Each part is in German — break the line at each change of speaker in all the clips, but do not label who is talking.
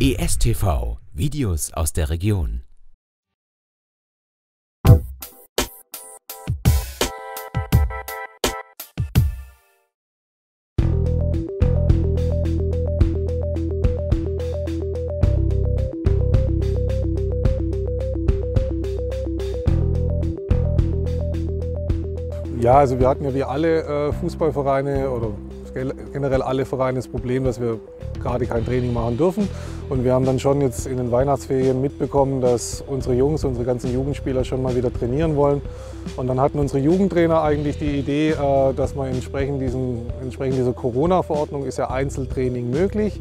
ESTV Videos aus der Region.
Ja, also wir hatten ja wie alle äh, Fußballvereine oder generell alle Vereine das Problem, dass wir gerade kein Training machen dürfen. Und wir haben dann schon jetzt in den Weihnachtsferien mitbekommen, dass unsere Jungs, unsere ganzen Jugendspieler schon mal wieder trainieren wollen. Und dann hatten unsere Jugendtrainer eigentlich die Idee, äh, dass man entsprechend, diesen, entsprechend dieser Corona-Verordnung ist ja Einzeltraining möglich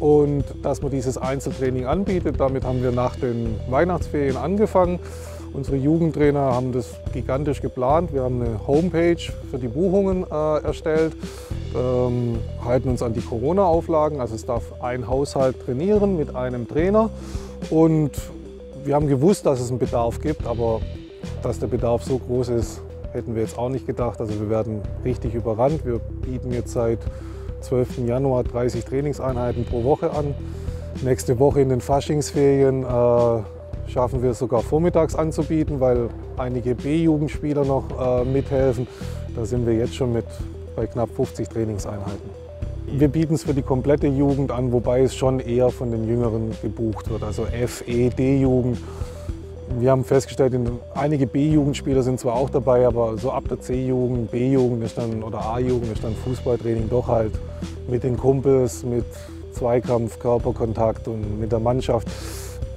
und dass man dieses Einzeltraining anbietet. Damit haben wir nach den Weihnachtsferien angefangen. Unsere Jugendtrainer haben das gigantisch geplant. Wir haben eine Homepage für die Buchungen äh, erstellt, ähm, halten uns an die Corona-Auflagen. Also es darf ein Haushalt trainieren mit einem Trainer. Und wir haben gewusst, dass es einen Bedarf gibt, aber dass der Bedarf so groß ist, hätten wir jetzt auch nicht gedacht. Also wir werden richtig überrannt. Wir bieten jetzt seit 12. Januar 30 Trainingseinheiten pro Woche an. Nächste Woche in den Faschingsferien äh, schaffen wir es sogar vormittags anzubieten, weil einige B-Jugendspieler noch äh, mithelfen. Da sind wir jetzt schon mit bei knapp 50 Trainingseinheiten. Wir bieten es für die komplette Jugend an, wobei es schon eher von den Jüngeren gebucht wird, also F, E, D-Jugend. Wir haben festgestellt, einige B-Jugendspieler sind zwar auch dabei, aber so ab der C-Jugend, B-Jugend oder A-Jugend ist dann Fußballtraining doch halt mit den Kumpels, mit Zweikampf, Körperkontakt und mit der Mannschaft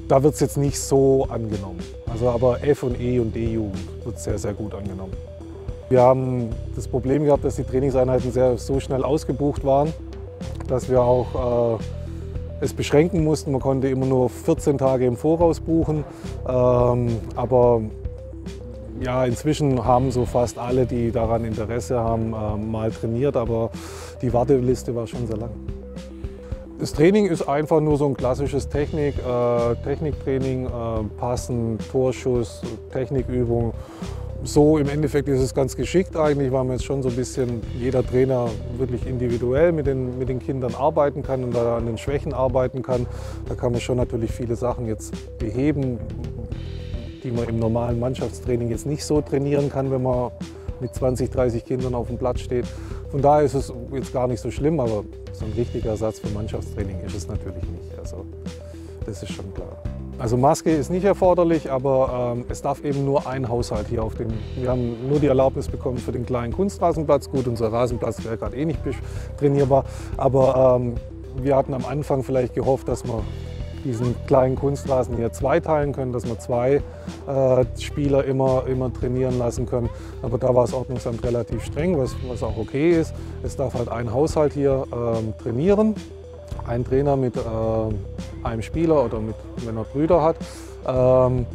da wird es jetzt nicht so angenommen. Also aber F und E und D-Jugend wird sehr, sehr gut angenommen. Wir haben das Problem gehabt, dass die Trainingseinheiten sehr, so schnell ausgebucht waren, dass wir auch äh, es beschränken mussten. Man konnte immer nur 14 Tage im Voraus buchen. Ähm, aber ja, inzwischen haben so fast alle, die daran Interesse haben, äh, mal trainiert. Aber die Warteliste war schon sehr lang. Das Training ist einfach nur so ein klassisches Technik, äh, Techniktraining, äh, Passen, Torschuss, Technikübung. So im Endeffekt ist es ganz geschickt eigentlich, weil man jetzt schon so ein bisschen jeder Trainer wirklich individuell mit den, mit den Kindern arbeiten kann und da an den Schwächen arbeiten kann. Da kann man schon natürlich viele Sachen jetzt beheben, die man im normalen Mannschaftstraining jetzt nicht so trainieren kann, wenn man mit 20, 30 Kindern auf dem Platz steht. Von daher ist es jetzt gar nicht so schlimm, aber so ein richtiger Ersatz für Mannschaftstraining ist es natürlich nicht. Also das ist schon klar. Also Maske ist nicht erforderlich, aber ähm, es darf eben nur ein Haushalt hier auf dem. Wir haben nur die Erlaubnis bekommen für den kleinen Kunstrasenplatz. Gut, unser Rasenplatz wäre gerade eh nicht trainierbar, aber ähm, wir hatten am Anfang vielleicht gehofft, dass wir diesen kleinen Kunstrasen hier zweiteilen können, dass wir zwei äh, Spieler immer, immer trainieren lassen können. Aber da war das Ordnungsamt relativ streng, was, was auch okay ist. Es darf halt ein Haushalt hier äh, trainieren, ein Trainer mit äh, einem Spieler oder mit, wenn er Brüder hat. Ähm,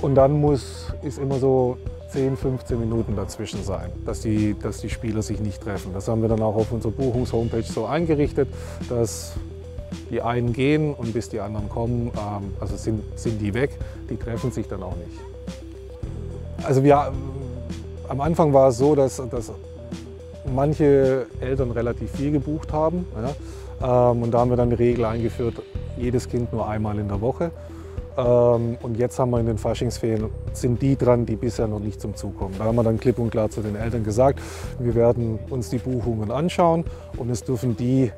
und dann muss, ist immer so 10, 15 Minuten dazwischen sein, dass die, dass die Spieler sich nicht treffen. Das haben wir dann auch auf unserer Buchungshomepage so eingerichtet, dass die einen gehen und bis die anderen kommen, ähm, also sind, sind die weg, die treffen sich dann auch nicht. Also wir, am Anfang war es so, dass, dass manche Eltern relativ viel gebucht haben. Ja, ähm, und da haben wir dann die Regel eingeführt, jedes Kind nur einmal in der Woche. Ähm, und jetzt haben wir in den Faschingsferien, sind die dran, die bisher noch nicht zum Zug kommen. Da haben wir dann klipp und klar zu den Eltern gesagt, wir werden uns die Buchungen anschauen und es dürfen die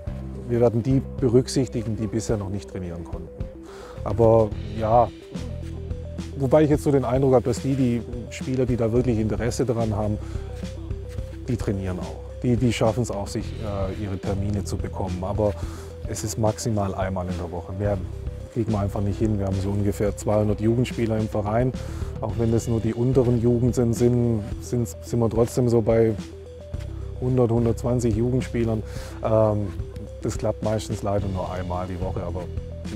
wir werden die berücksichtigen, die bisher noch nicht trainieren konnten. Aber ja, wobei ich jetzt so den Eindruck habe, dass die, die Spieler, die da wirklich Interesse daran haben, die trainieren auch. Die, die schaffen es auch, sich äh, ihre Termine zu bekommen. Aber es ist maximal einmal in der Woche. Mehr kriegen wir einfach nicht hin. Wir haben so ungefähr 200 Jugendspieler im Verein. Auch wenn das nur die unteren Jugend sind, sind, sind, sind wir trotzdem so bei 100, 120 Jugendspielern. Ähm, das klappt meistens leider nur einmal die Woche, aber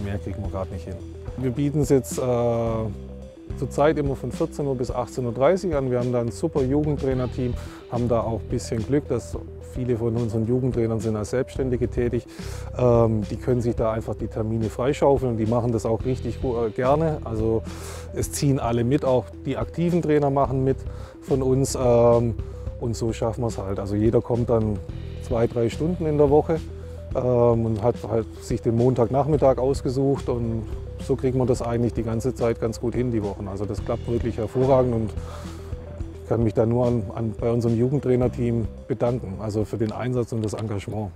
mehr kriegen wir gerade nicht hin. Wir bieten es jetzt äh, zurzeit immer von 14 Uhr bis 18.30 Uhr an. Wir haben da ein super Jugendtrainerteam, haben da auch ein bisschen Glück, dass viele von unseren Jugendtrainern sind als Selbstständige tätig. Ähm, die können sich da einfach die Termine freischaufeln und die machen das auch richtig äh, gerne. Also es ziehen alle mit, auch die aktiven Trainer machen mit von uns. Ähm, und so schaffen wir es halt. Also jeder kommt dann zwei, drei Stunden in der Woche ähm, und hat halt sich den Montagnachmittag ausgesucht und so kriegt man das eigentlich die ganze Zeit ganz gut hin, die Wochen. Also das klappt wirklich hervorragend und ich kann mich da nur an, an bei unserem Jugendtrainerteam bedanken, also für den Einsatz und das Engagement.